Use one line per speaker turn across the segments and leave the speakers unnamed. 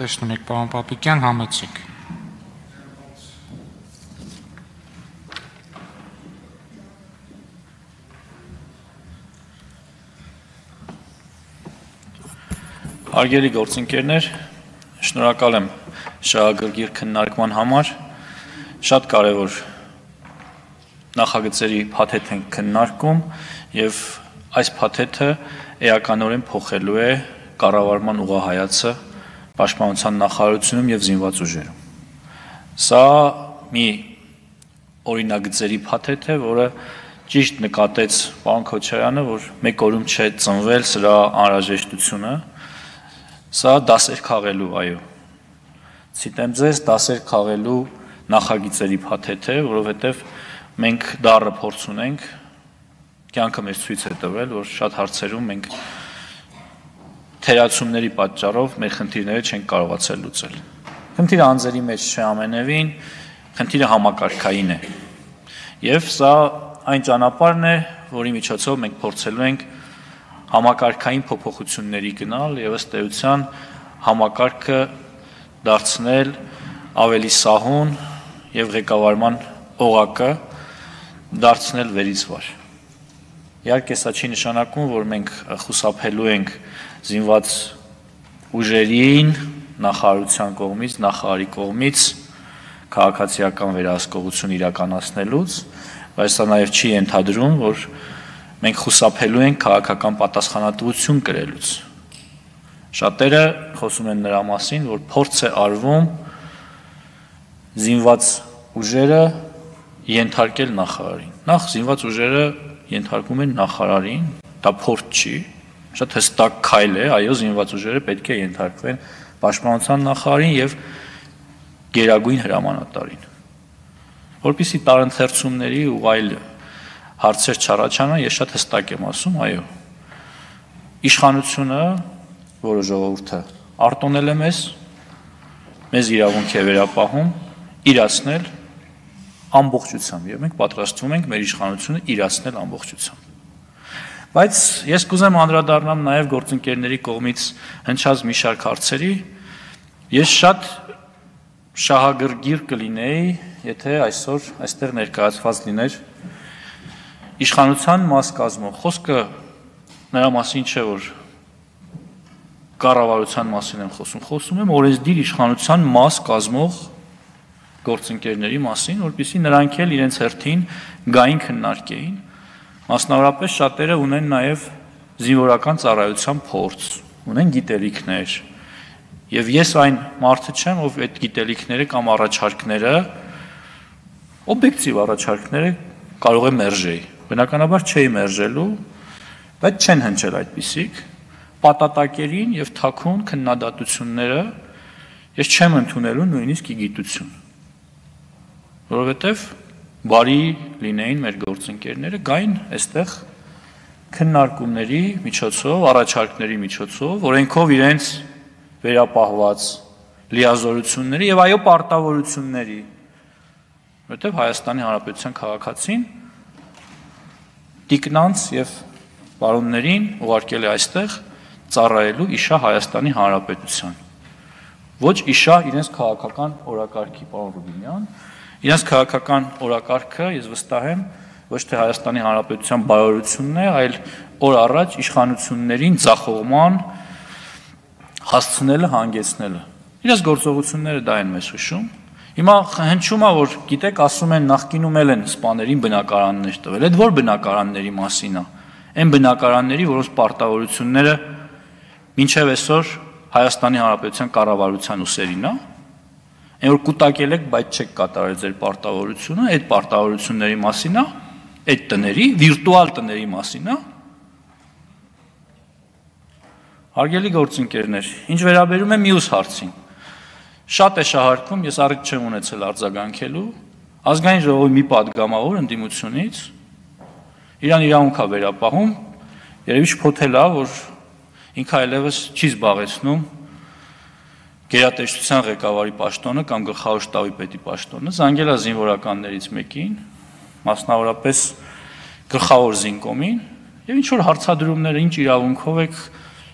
Տեսնում եք, պարոն Պապիկյան, համեցեք։
Հարգելի գործընկերներ, շնորհակալ եմ շահագրգիռ քննարկման համար։ Շատ կարևոր նախագծերի փաթեթ են քննարկում եւ այս փաթեթը էականորեն փոխելու է կառավարման ուղղահայացը պաշտպանության նախարարությունում եւ զինված ուժերում։ Սա մի օրինագծերի փաթեթ է, որը ճիշտ նկատեց պարոն Քոչարյանը, որ մեկ օրում չէ ծնվել սրա անհրաժեշտությունը, Սա դասեր քաղելու, այո։ Ցիտեմ ձեզ դասեր քաղելու նախագիծերի փաթեթ է, որովհետև մենք դառը փորձ ունենք, կյանքը մեզ ցույց է տվել, որ շատ հարցերում մենք թերացումների պատճառով մեր խնդիրները չենք կարողացել լուծել։ Խնդիրը անձերի մեջ չէ ամենևին, խնդիրը համակարգային է։ Եվ սա այն ճանապարհն է, որի միջոցով մենք փորձելու ենք համակարգային փոփոխությունների գնալ եւ ըստ էության համակարգը դարձնել ավելի սահուն եւ ղեկավարման օղակը դարձնել վերից վար։ Իհարկե սա չի նշանակում, որ մենք խուսափելու ենք զինված ուժերին նախարարության կողմից, նախարարի կողմից քաղաքացիական վերահսկողություն իրականացնելուց, բայց սա նաև չի ենթադրում, որ մենք խուսափելու ենք քաղաքական պատասխանատվություն կրելուց։ Շատերը խոսում են նրա մասին, որ փորձ է արվում զինված ուժերը ենթարկել նախարարին։ Նախ զինված ուժերը ենթարկում են նախարարին, դա փորձ չի, շատ հստակ քայլ է, այո, զինված ուժերը պետք է ենթարկվեն պաշտպանության նախարարին եւ գերագույն հրամանատարին։ Որպիսի տարընթերցումների ու այլ հարցեր չառաջանան, ես շատ հստակ եմ ասում, այո։ Իշխանությունը, որը ժողովուրդը արտոնել է մեզ, մեզ իրավունք է վերապահում իրացնել ամբողջությամբ եւ մենք պատրաստվում ենք մեր իշխանությունը իրացնել ամբողջությամբ։ Բայց ես կուզեմ անդրադառնամ նաեւ գործընկերների կողմից հնչած մի շարք հարցերի։ Ես շատ շահագրգիռ կլինեի, եթե այսօր այստեղ ներկայացված լիներ իշխանության մաս կազմող խոսքը նրա մասին չէ որ կառավարության մասին եմ խոսում, խոսում եմ օրենսդիր իշխանության մաս կազմող գործընկերների մասին, որpիսի նրանք էլ իրենց հերթին գային քննարկեին։ Մասնավորապես շատերը ունեն նաև զինվորական ծառայության փորձ, ունեն գիտելիքներ։ Եվ ես այն մարդը չեմ, ով այդ գիտելիքները կամ առաջարկները օբյեկտիվ առաջարկները կարող է մերժեի Բնականաբար չէի մերժելու, բայց չեն հնչել այդպիսիք պատատակերին եւ թաքուն քննադատությունները ես չեմ ընդունելու նույնիսկ իգիտություն որովհետեւ բարի լինեին մեր գործընկերները գային այստեղ քննարկումների միջոցով, առաջարկների միջոցով, օրենքով իրենց վերապահված լիազորությունների եւ այո պարտավորությունների, որովհետեւ Հայաստանի Հանրապետության քաղաքացին տիկնանց եւ բարոններին ուղարկել է այստեղ ծառայելու իշա Հայաստանի Հանրապետության։ Ոչ իշա իրենց քաղաքական օրակարգի, պարոն Ռուբինյան, իրենց քաղաքական օրակարգը ես վստահ եմ ոչ թե Հայաստանի Հանրապետության բարօրությունն է, այլ օր առաջ իշխանություններին ցախողման հասցնելը, հանգեցնելը։ Իրենց գործողությունները դա են մեզ հուշում Հիմա հնչում է որ գիտեք ասում են նախկինում էլ են սպաներին բնակարաններ տվել։ Այդ որ բնակարանների մասին է։ Այն բնակարանների, որոնց պարտավորությունները մինչև այսօր Հայաստանի Հանրապետության կառավարության ուսերին է այն որ կուտակել եք, բայց չեք կատարել ձեր պարտավորությունը, այդ պարտավորությունների մասին է, այդ տների, վիրտուալ տների մասին է։ Հարգելի գործընկերներ, ինչ վերաբերում է մյուս հարցին։ Շատ է շահարկվում, ես առիթ չեմ ունեցել արձագանքելու, ազգային ժողովի մի падգամավոր ընդդիմությունից իրան իրանք է վերապահում, երևի շփոթելա, որ ինքը այլևս չի զբաղեցնում գերատեսչության ղեկավարի պաշտոնը կամ գլխավոր շտաբի պետի պաշտոնը, զանգել է զինվորականներից մեկին, մասնավորապես գլխավոր զինկոմին, եւ ինչ որ հարցադրումները, ինչ իրավունքով եք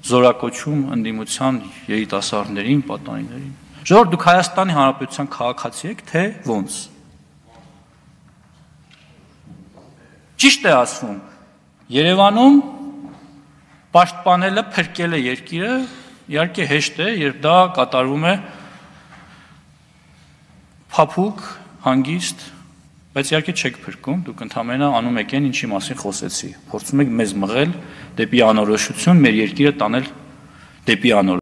զորակոչում ընդդիմության երիտասարդներին, պատանիներին։ Ժողովուրդ դուք Հայաստանի Հանրապետության քաղաքացի եք, թե ոնց։ Ճիշտ է ասվում։ Երևանում պաշտպանելը փրկել է երկիրը, իհարկե հեշտ է, երբ դա կատարվում է փափուկ, հանգիստ, բայց իհարկե չեք փրկում, դուք ընդհանրապես անում եք այն, ինչի մասին խոսեցի։ Փորձում եք մեզ մղել դեպի անորոշություն, մեր երկիրը տանել դեպի անոր